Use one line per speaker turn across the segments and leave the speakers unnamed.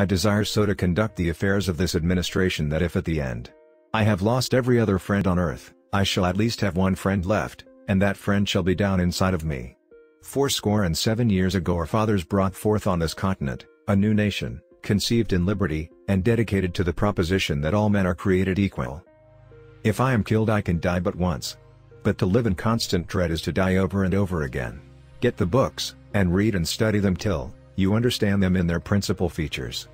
I desire so to conduct the affairs of this administration that if at the end I have lost every other friend on earth, I shall at least have one friend left, and that friend shall be down inside of me. Fourscore and seven years ago our fathers brought forth on this continent, a new nation, conceived in liberty, and dedicated to the proposition that all men are created equal. If I am killed I can die but once. But to live in constant dread is to die over and over again. Get the books, and read and study them till, you understand them in their principal features.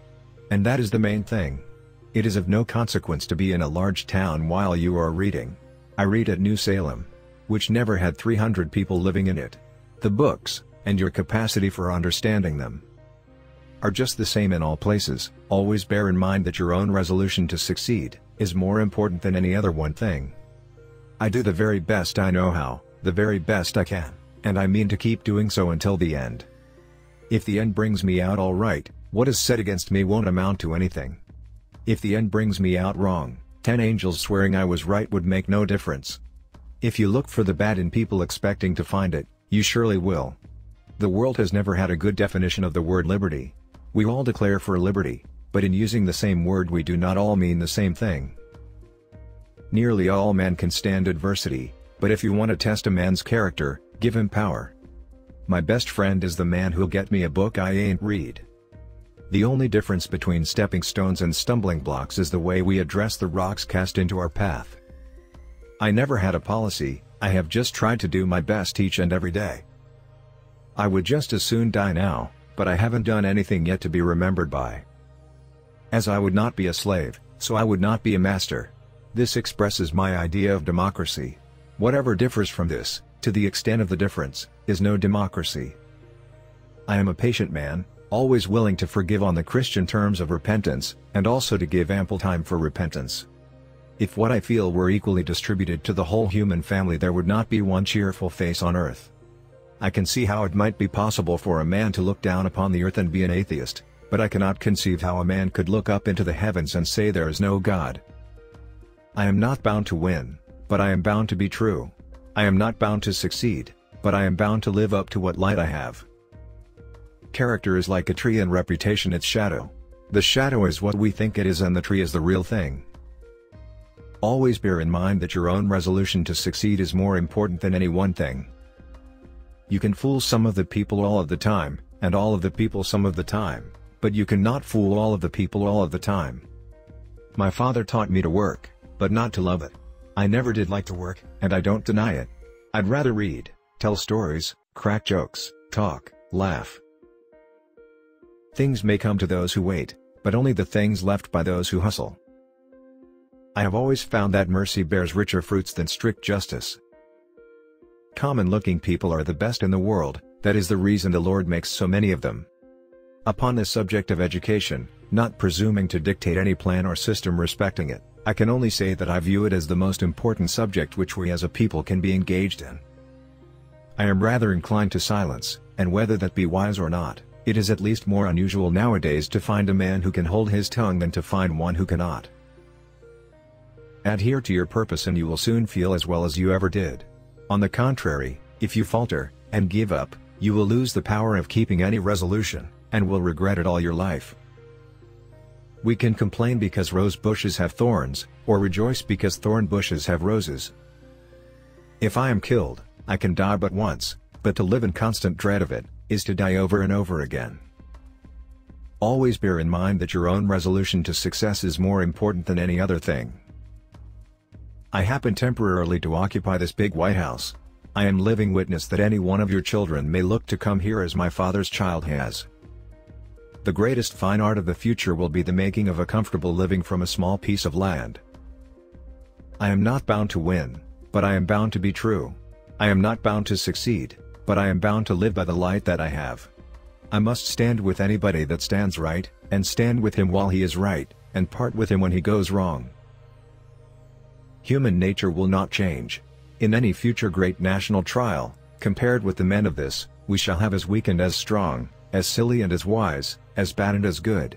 And that is the main thing. It is of no consequence to be in a large town while you are reading. I read at New Salem. Which never had 300 people living in it. The books, and your capacity for understanding them, are just the same in all places, always bear in mind that your own resolution to succeed, is more important than any other one thing. I do the very best I know how, the very best I can, and I mean to keep doing so until the end. If the end brings me out alright, what is said against me won't amount to anything. If the end brings me out wrong, ten angels swearing I was right would make no difference. If you look for the bad in people expecting to find it, you surely will. The world has never had a good definition of the word liberty. We all declare for liberty, but in using the same word we do not all mean the same thing. Nearly all men can stand adversity, but if you want to test a man's character, give him power. My best friend is the man who'll get me a book I ain't read. The only difference between stepping stones and stumbling blocks is the way we address the rocks cast into our path. I never had a policy, I have just tried to do my best each and every day. I would just as soon die now, but I haven't done anything yet to be remembered by. As I would not be a slave, so I would not be a master. This expresses my idea of democracy. Whatever differs from this, to the extent of the difference, is no democracy. I am a patient man, always willing to forgive on the Christian terms of repentance, and also to give ample time for repentance. If what I feel were equally distributed to the whole human family there would not be one cheerful face on earth. I can see how it might be possible for a man to look down upon the earth and be an atheist, but I cannot conceive how a man could look up into the heavens and say there is no God. I am not bound to win, but I am bound to be true. I am not bound to succeed, but I am bound to live up to what light I have. Character is like a tree and reputation its shadow. The shadow is what we think it is and the tree is the real thing. Always bear in mind that your own resolution to succeed is more important than any one thing. You can fool some of the people all of the time, and all of the people some of the time, but you cannot fool all of the people all of the time. My father taught me to work, but not to love it. I never did like to work, and I don't deny it. I'd rather read, tell stories, crack jokes, talk, laugh. Things may come to those who wait, but only the things left by those who hustle. I have always found that mercy bears richer fruits than strict justice. Common-looking people are the best in the world, that is the reason the Lord makes so many of them. Upon the subject of education, not presuming to dictate any plan or system respecting it, I can only say that I view it as the most important subject which we as a people can be engaged in. I am rather inclined to silence, and whether that be wise or not, it is at least more unusual nowadays to find a man who can hold his tongue than to find one who cannot. Adhere to your purpose and you will soon feel as well as you ever did. On the contrary, if you falter, and give up, you will lose the power of keeping any resolution, and will regret it all your life. We can complain because rose bushes have thorns, or rejoice because thorn bushes have roses. If I am killed, I can die but once, but to live in constant dread of it, is to die over and over again. Always bear in mind that your own resolution to success is more important than any other thing. I happen temporarily to occupy this big White House. I am living witness that any one of your children may look to come here as my father's child has. The greatest fine art of the future will be the making of a comfortable living from a small piece of land. I am not bound to win, but I am bound to be true. I am not bound to succeed, but I am bound to live by the light that I have. I must stand with anybody that stands right, and stand with him while he is right, and part with him when he goes wrong. Human nature will not change. In any future great national trial, compared with the men of this, we shall have as weak and as strong, as silly and as wise, as bad and as good,